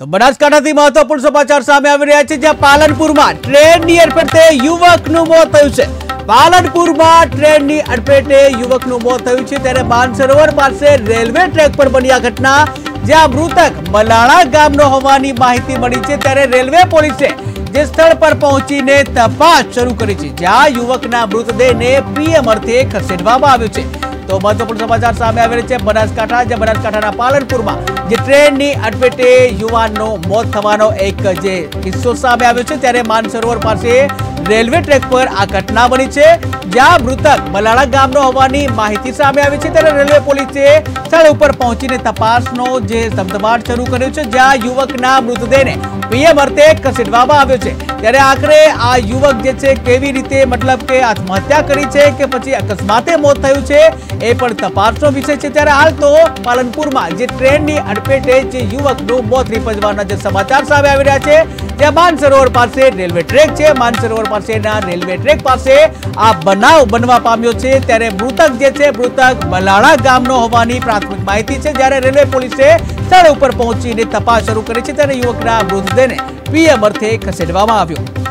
તો બનાસકાંઠાથી મહત્વપૂર્ણ સમાચાર સામે આવી રહ્યા છે જ્યાં પાલનપુરમાં ટ્રેનની અડફેટે યુવકનું મોત થયું છે પાલનપુરમાં ટ્રેનની અડફેટે યુવકનું મોત થયું છે ત્યારે માનસરોવર પાસે રેલવે ટ્રેક પર બની આ ઘટના જ્યાં મૃતક મલાણા ગામનો હોવાની માહિતી મળી છે ત્યારે રેલવે પોલીસે જે સ્થળ પર પહોંચીને તપાસ શરૂ કરી છે જ્યાં યુવકના મૃતદેહને પીએમ અર્થે ખસેડવામાં આવ્યો છે તો મહત્વપૂર્ણ સમાચાર સામે આવી રહ્યા છે બનાસકાંઠા જે બનાસકાંઠાના પાલનપુરમાં જે ટ્રેનની અડફેટે યુવાનનો મોત થવાનો એક જે કિસ્સો સામે આવ્યો છે, ત્યારે માનસરોવર પાસે રેલવે ટ્રેક પર આ ઘટના બની છે જ્યાં મૃતક મલાણા ગામનો હોવાની માહિતી સામે આવી છે ત્યારે રેલવે પોલીસે સ્થળ ઉપર પહોંચીને તપાસનો જે ધમધમાટ શરૂ કર્યો છે જ્યાં યુવકના મૃતદેહને પીએમ અર્થે ખસેડવામાં આવ્યો છે ત્યારે આખરે આ યુવક જે છે કેવી રીતે મતલબ કે આત્મહત્યા કરી છે કે પછી અકસ્માતે મોત થયું છે એ પણ તપાસનો વિષય છે ત્યારે હાલ તો પાલનપુરમાં જે ટ્રેનની અડફેટે જે યુવકનું મોત નીપજવાના જે સમાચાર સામે આવી રહ્યા છે ત્યાં માનસરોવર પાસે રેલવે ટ્રેક છે માનસરોવર પાસેના રેલવે ટ્રેક પાસે આ બનાવ બનવા પામ્યો છે ત્યારે મૃતક જે છે મૃતક બલાળા ગામનો હોવાની પ્રાથમિક માહિતી છે જ્યારે રેલવે પોલીસે સ્થળ ઉપર પહોંચીને તપાસ શરૂ કરી છે ત્યારે યુવકના મૃતદેહને પીએમ અર્થે ખસેડવામાં આવ્યો